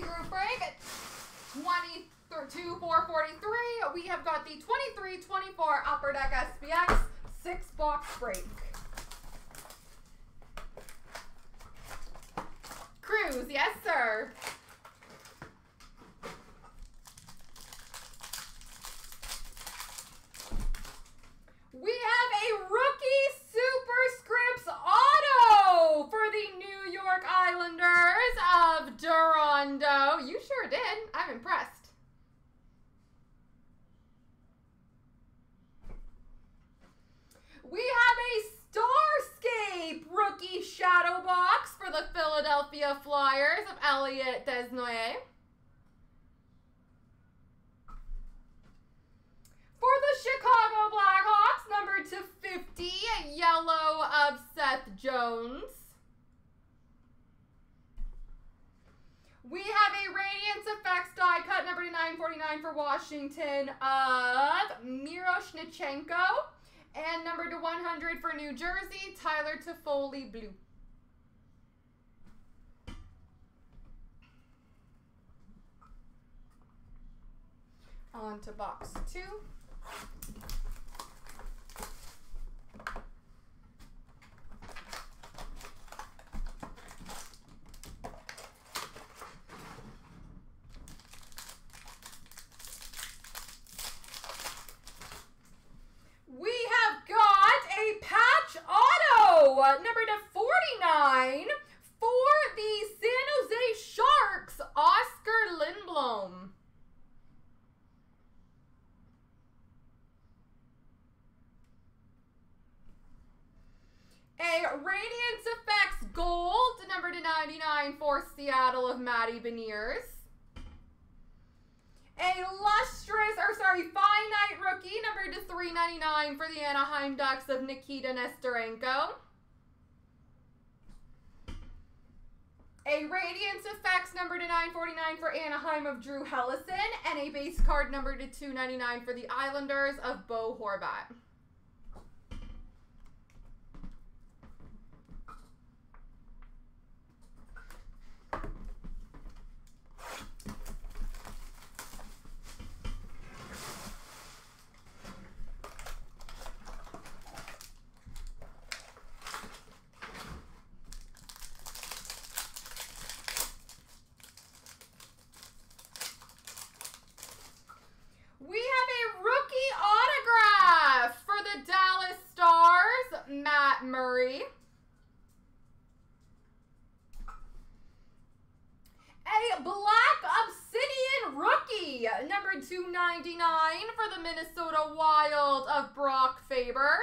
zero break. 22 443. We have got the 23 24 Upper Deck SPX six box break. Cruz, yes, sir. We have a rookie superscripts auto for the New York Islanders I'm impressed. We have a Starscape rookie shadow box for the Philadelphia Flyers of Elliot Desnoyers. For the Chicago Blackhawks, number to 50, yellow of Seth Jones. We have a Radiance Effects die cut number to 949 for Washington of Miroshnichenko. And number to 100 for New Jersey, Tyler Toffoli Blue. On to box two. We have got a patch auto, number to 49 for the San Jose Sharks, Oscar Lindblom. A Radiance Effects Gold, number to 99 for Seattle of Matty Beniers. A lustrous, or sorry, finite rookie, number to 399 for the Anaheim Ducks of Nikita Nesterenko. A Radiance Effects number to 949 for Anaheim of Drew Helleson. And a base card number to 299 for the Islanders of Bo Horvat. We have a rookie autograph for the Dallas Stars, Matt Murray. A Black Obsidian rookie, number 299 for the Minnesota Wild of Brock Faber.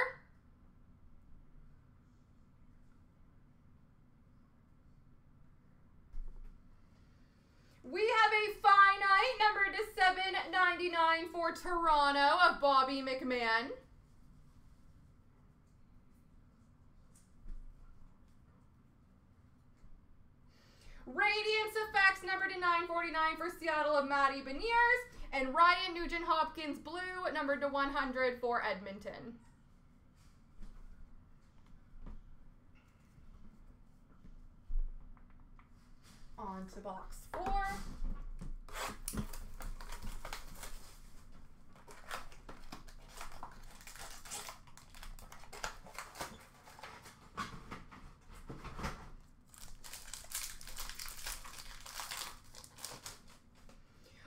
We have a finite number to 799 for Toronto of Bobby McMann. Radiance Effects number to 949 for Seattle of Matty Beniers. And Ryan Nugent Hopkins Blue number to 100 for Edmonton. On to box four.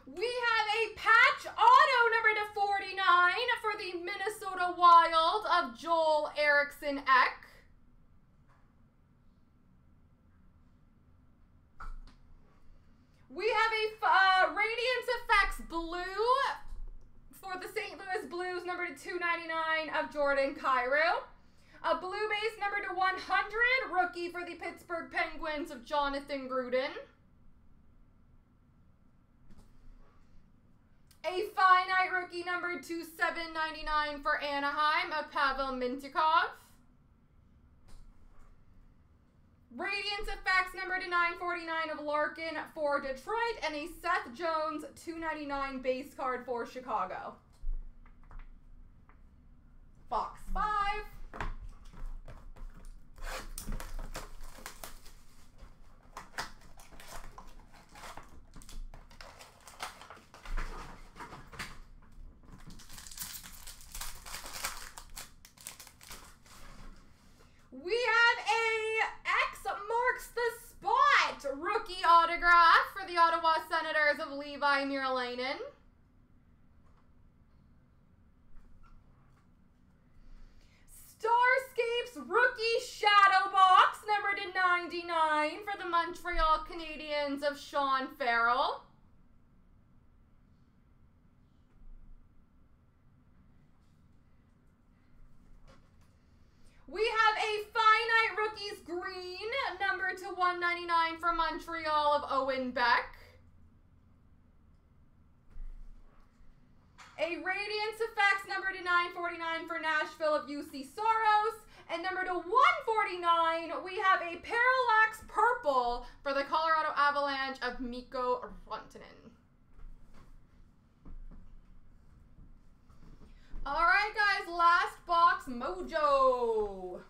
We have a patch auto number to 49 for the Minnesota Wild of Joel Eriksson Ek. We have a uh, Radiance Effects Blue for the St. Louis Blues, number to 299 of Jordan Kyrou. A blue base number to 100, rookie for the Pittsburgh Penguins of Jonathan Gruden. A finite rookie number to 799 for Anaheim of Pavel Mintyukov. Radiance Effects number to 949 of Larkin for Detroit. And a Seth Jones 299 base card for Chicago. Box of Levi Merilainen. Starscapes rookie shadow box, number to 99 for the Montreal Canadiens of Sean Farrell. We have a finite rookies green, number to 199 for Montreal of Owen Beck. A Radiance Effects number to 949 for Nashville of Juuse Saros. And number to 149, we have a Parallax Purple for the Colorado Avalanche of Mikko Rantanen. All right, guys, last box mojo.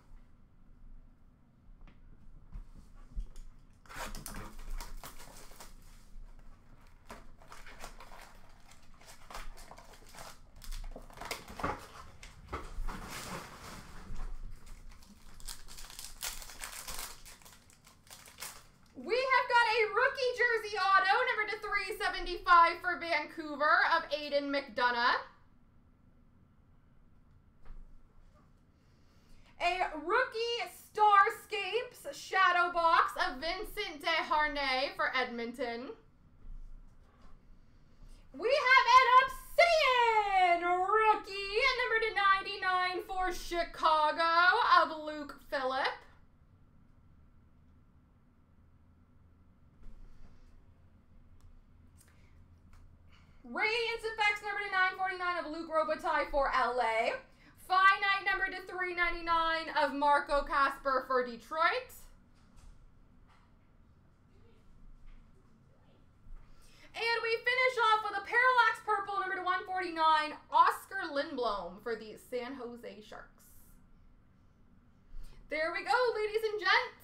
We have got a rookie jersey auto, number to 375 for Vancouver of Aidan McDonough. A rookie Starscapes shadow box of Vincent Desharnais for Edmonton. We have an Obsidian rookie, number to 99 for Chicago of Luke Philp. Radiance Effects number to 949 of Luc Robitaille for LA. Finite number to 399 of Marco Kasper for Detroit. And we finish off with a Parallax Purple number to 149, Oscar Lindblom for the San Jose Sharks. There we go, ladies and gents.